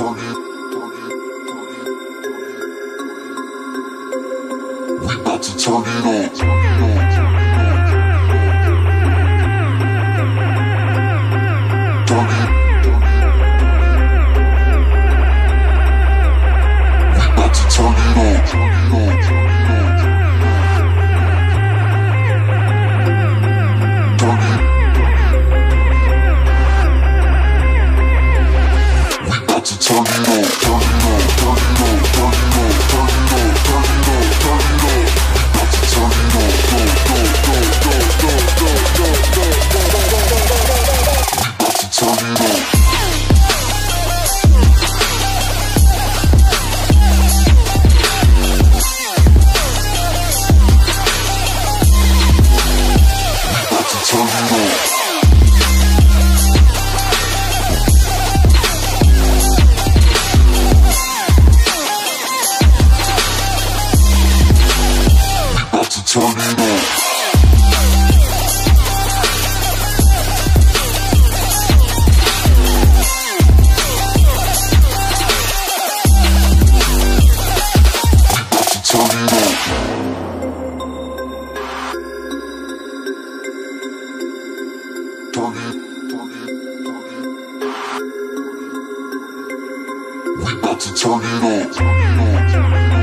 turn it. We about to turn it on. turn it We bout to turn. Turn it up.